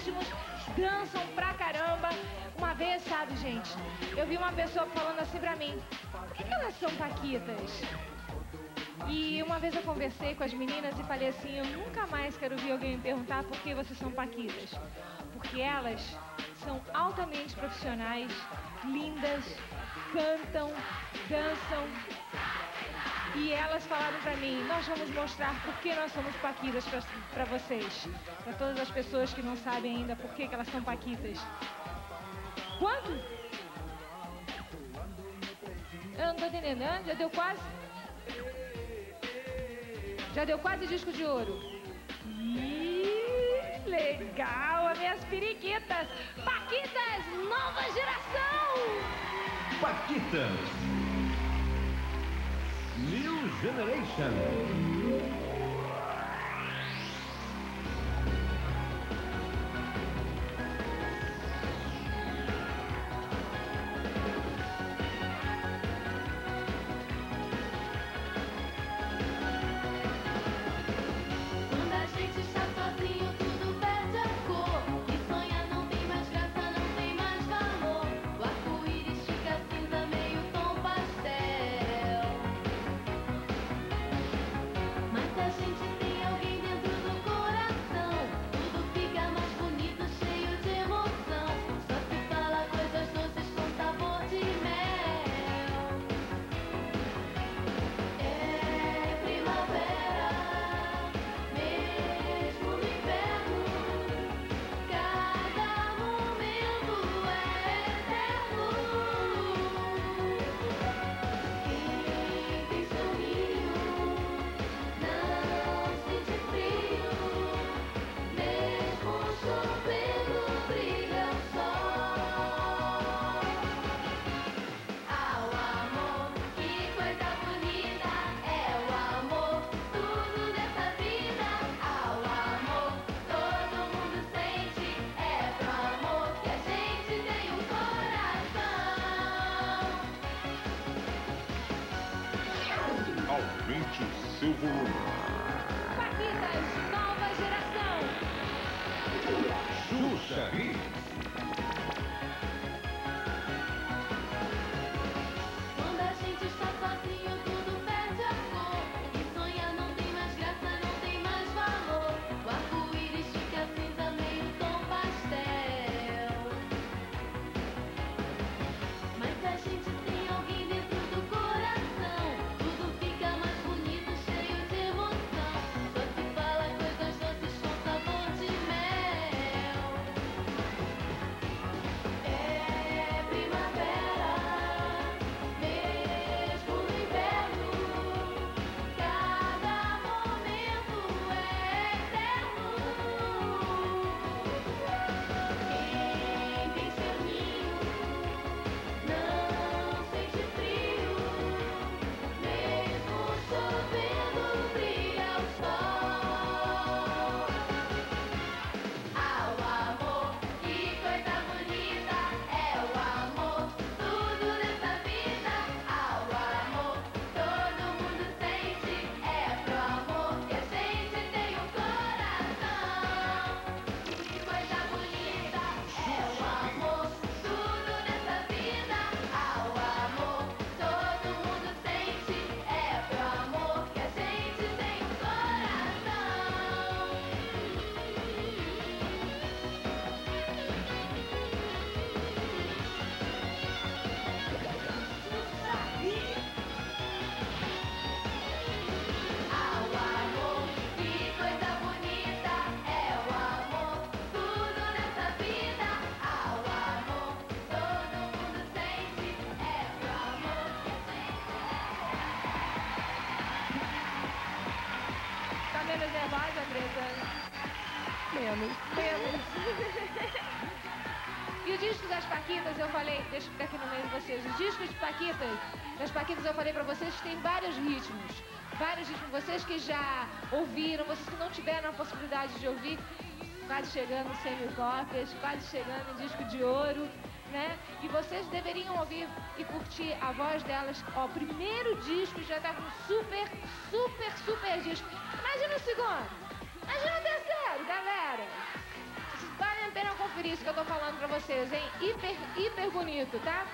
íntimos, dançam pra caramba. Uma vez, sabe, gente, eu vi uma pessoa falando assim pra mim, por que, que elas são paquitas? E uma vez eu conversei com as meninas e falei assim, eu nunca mais quero ouvir alguém me perguntar por que vocês são paquitas. Porque elas são altamente profissionais, lindas, cantam, dançam. E elas falaram pra mim, nós vamos mostrar por que nós somos paquitas pra vocês. Pra todas as pessoas que não sabem ainda por que, que elas são paquitas. Quanto? Eu não tô entendendo? Já deu quase? Já deu quase disco de ouro. Ih, legal, as minhas periquitas. Paquitas, nova geração. Paquitas. generation. Silverwood. Menos. Menos. E o disco das Paquitas, eu falei, deixa eu ficar aqui no meio de vocês. Os discos de Paquitas, das Paquitas, eu falei pra vocês que tem vários ritmos. Vários ritmos. Vocês que já ouviram, vocês que não tiveram a possibilidade de ouvir, quase chegando em 100 mil cópias, quase chegando em disco de ouro, né? E vocês deveriam ouvir e curtir a voz delas. Ó, o primeiro disco já tá com super, super, super disco. Imagina o segundo. Imagina o terceiro, galera. Vocês podem isso que eu tô falando pra vocês, hein? Hiper, hiper bonito, tá?